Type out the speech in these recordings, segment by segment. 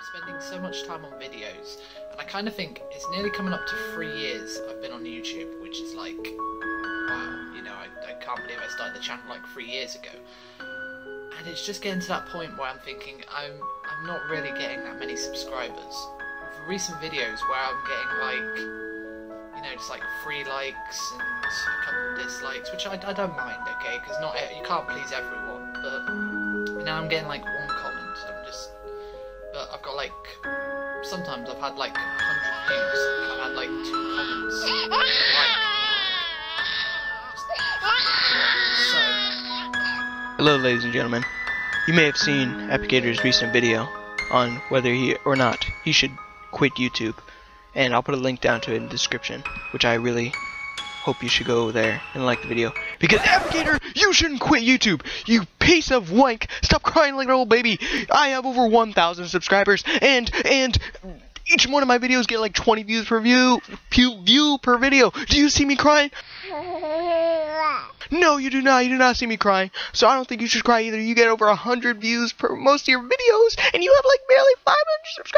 spending so much time on videos, and I kind of think it's nearly coming up to three years I've been on YouTube, which is like, wow, you know, I, I can't believe I started the channel like three years ago. And it's just getting to that point where I'm thinking I'm I'm not really getting that many subscribers. With recent videos where I'm getting like, you know, just like three likes and a couple dislikes, which I, I don't mind, okay, because not you can't please everyone, but now I'm getting like like sometimes I've had like hundred views I've had like two comments. Hello, ladies and gentlemen. You may have seen Epicator's recent video on whether he or not he should quit YouTube, and I'll put a link down to it in the description, which I really hope you should go there and like the video. Because Epicator, you shouldn't quit YouTube, you piece of wank! Stop crying like an old baby. I have over 1,000 subscribers, and and each one of my videos get like 20 views per view, view, view per video. Do you see me crying? No, you do not. You do not see me crying. So I don't think you should cry either. You get over 100 views per most of your videos, and you have like barely 500 subscribers.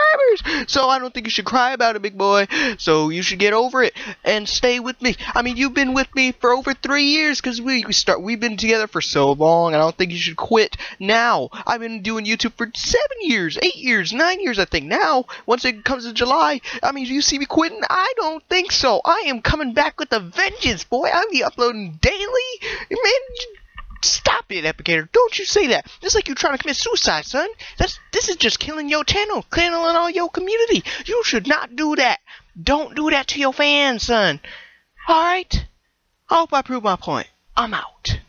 So I don't think you should cry about it, big boy. So you should get over it and stay with me. I mean, you've been with me for over three years because we, we start. We've been together for so long, and I don't think you should quit now. I've been doing YouTube for seven years, eight years, nine years, I think. Now, once it comes to July, I mean, do you see me quitting? I don't think so. I am coming back with a vengeance, boy. I'm be uploading daily. Man, stop it, Epicator. Don't you say that. It's like you're trying to commit suicide, son. That's this is just killing your channel, killing all your community. You should not do that. Don't do that to your fans, son. Alright? I hope I prove my point. I'm out.